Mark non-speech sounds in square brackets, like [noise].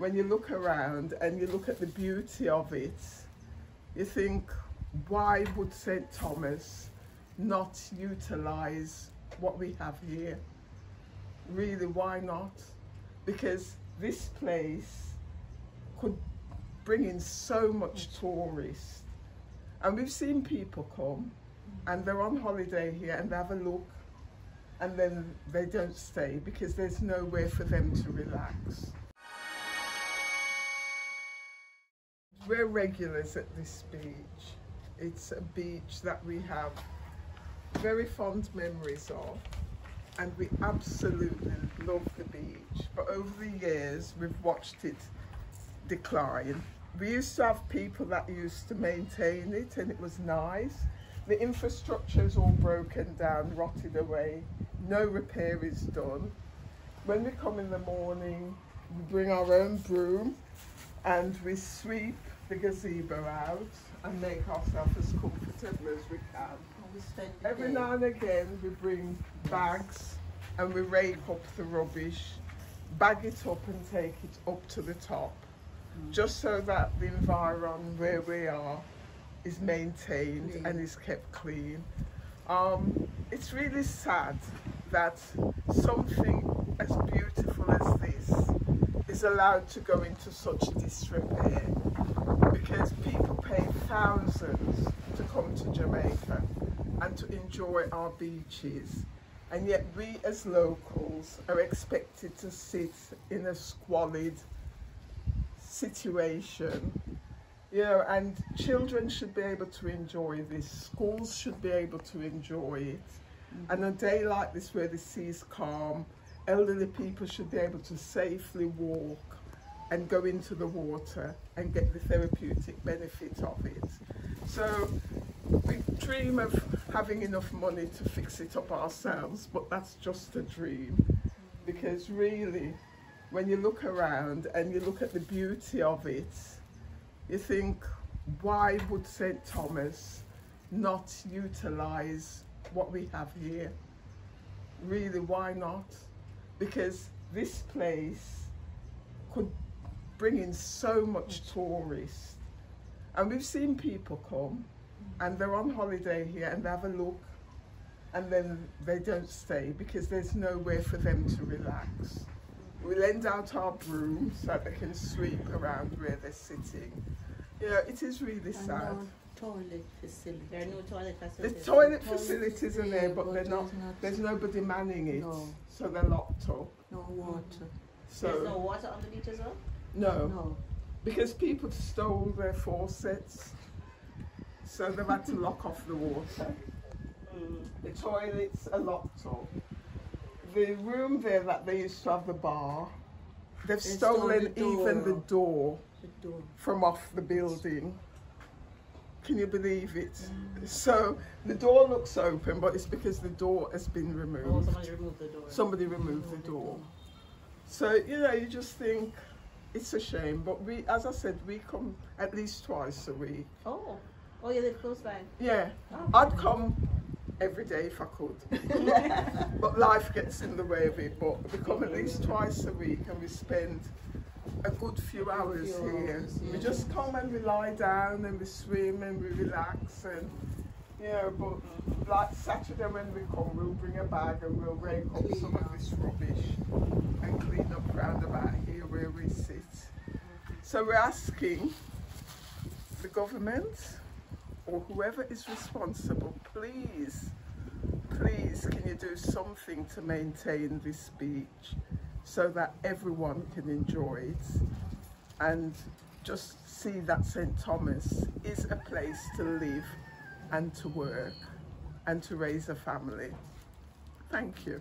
when you look around and you look at the beauty of it, you think, why would St. Thomas not utilize what we have here? Really, why not? Because this place could bring in so much tourists. And we've seen people come and they're on holiday here and they have a look and then they don't stay because there's nowhere for them to relax. We're regulars at this beach. It's a beach that we have very fond memories of and we absolutely love the beach. But over the years, we've watched it decline. We used to have people that used to maintain it and it was nice. The infrastructure is all broken down, rotted away. No repair is done. When we come in the morning, we bring our own broom and we sweep the gazebo out and make ourselves as comfortable as we can. Every now and again we bring bags and we rake up the rubbish, bag it up and take it up to the top, mm. just so that the environment where we are is maintained clean. and is kept clean. Um, it's really sad that something as beautiful as this is allowed to go into such disrepair because people pay thousands to come to Jamaica and to enjoy our beaches. And yet we as locals are expected to sit in a squalid situation. You know and children should be able to enjoy this. Schools should be able to enjoy it. Mm -hmm. and a day like this where the sea is calm elderly people should be able to safely walk and go into the water and get the therapeutic benefit of it. So we dream of having enough money to fix it up ourselves, but that's just a dream. Because really, when you look around and you look at the beauty of it, you think, why would St. Thomas not utilize what we have here? Really, why not? Because this place could bring in so much tourists. And we've seen people come and they're on holiday here and they have a look and then they don't stay because there's nowhere for them to relax. We lend out our brooms so that they can sweep around where they're sitting. Yeah, it is really sad. No toilet facilities. There are no toilet facilities. The toilet facilities are there, but they're not, not, there's nobody manning it. No. So they're locked up. No water. So, there's no water on the beach as well? No. No. Because people stole their faucets, so they've had to lock off the water. Mm. The toilets are locked up. The room there that they used to have the bar, they've they stolen the even the door, the door, from off the building. Can you believe it? Mm. So the door looks open, but it's because the door has been removed. Oh, somebody removed the door. Somebody removed the door. So, you know, you just think, it's a shame, but we, as I said, we come at least twice a week. Oh, oh, you live close by. Yeah, oh. I'd come every day if I could, [laughs] but life gets in the way of it. But we come at least twice a week, and we spend a good few hours here. We just come and we lie down and we swim and we relax and yeah, but like Saturday when we come, we'll bring a bag and we'll rake up some of this rubbish and clean up round about here where we sit. So we're asking the government or whoever is responsible, please, please can you do something to maintain this beach so that everyone can enjoy it and just see that St. Thomas is a place to live and to work and to raise a family. Thank you.